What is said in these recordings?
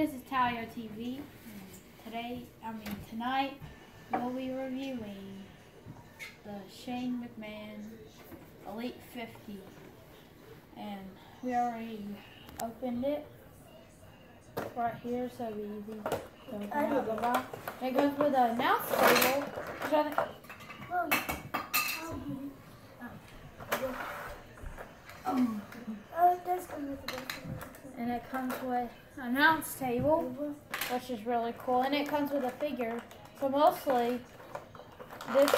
This is Talio TV. Today, I mean tonight, we'll be reviewing the Shane McMahon Elite 50. And we already opened it right here, so it'll be easy to open it. It goes with a mouse table. which I think... Oh, oh. oh. oh and it comes with an announce table, which is really cool, and it comes with a figure. So mostly, this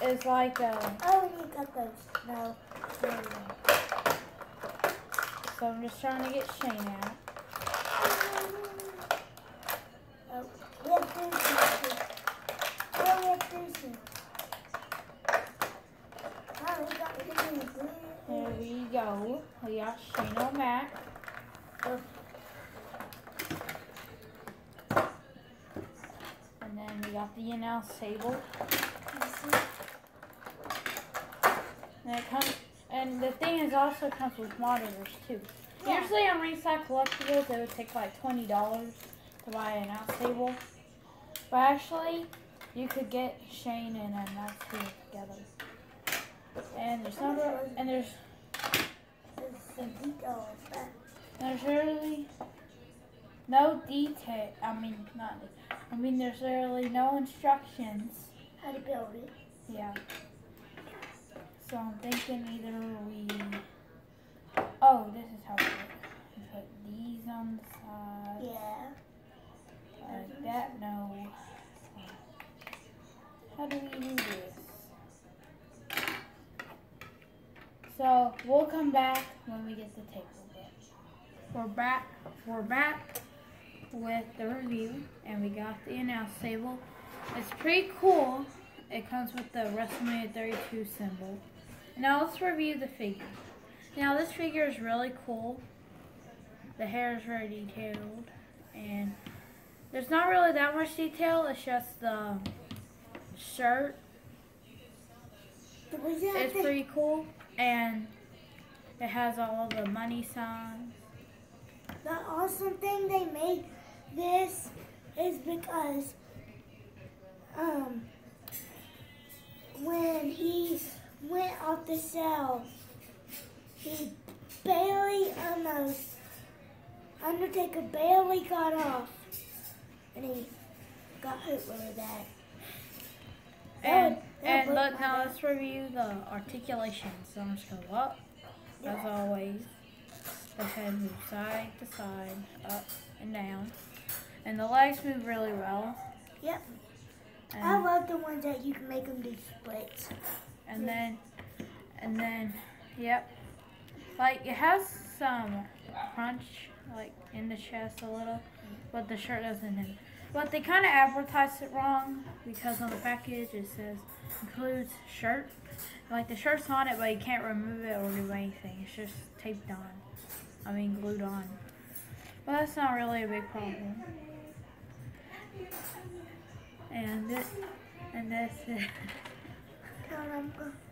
is like a. Oh, you got those. No. There you go. So I'm just trying to get Shane out. Oh, we have Susan. Oh, we have Susan. Oh, we got Susan. There we go. We got Shane O'Mac. And then we got the announce table. And it comes, and the thing is also comes with monitors too. Yeah. Usually on Ringside Collectibles, it would take like twenty dollars to buy an announce table, but actually, you could get Shane and an announce table together. And there's no, and there's Some details. but there's really no detail. I mean, not. I mean, there's really no instructions. How to build it. Yeah. So I'm thinking either we. Oh, this is how we. Put these on the side. Yeah. Like that. No. How do we do this? So we'll come back when we get the table. We're back. We're back with the review, and we got the announce table. It's pretty cool. It comes with the WrestleMania 32 symbol. Now let's review the figure. Now this figure is really cool. The hair is very detailed, and there's not really that much detail. It's just the shirt. It's pretty cool, and it has all the money signs. The awesome thing they made this is because um when he went off the cell, he barely almost Undertaker barely got off, and he got hurt with that. That And and look now let's review the articulations. So I'm just gonna go up as always. The head moves side to side, up and down. And the legs move really well. Yep. I love the ones that you can make them do splits. and then and then yep. Like it has some crunch like in the chest a little, but the shirt doesn't have but they kind of advertised it wrong because on the package it says includes shirt. Like the shirt's on it, but you can't remove it or do anything. It's just taped on. I mean glued on. But that's not really a big problem. And this, and this, And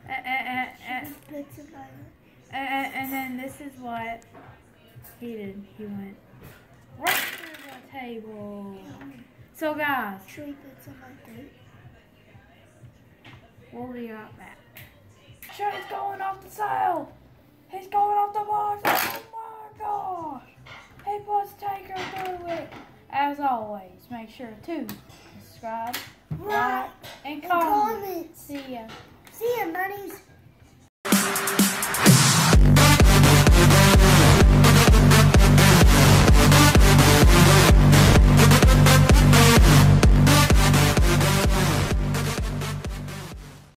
and, and, and, to put some on it. and, and then this is what he did. He went right through the table. So guys, Should we put some on it? we'll be right back. Shit, he's going off the cell. He's going off the box. Oh my gosh. He puts Taker through it. As always, make sure to subscribe, like, and comment. See ya. See ya, bunnies.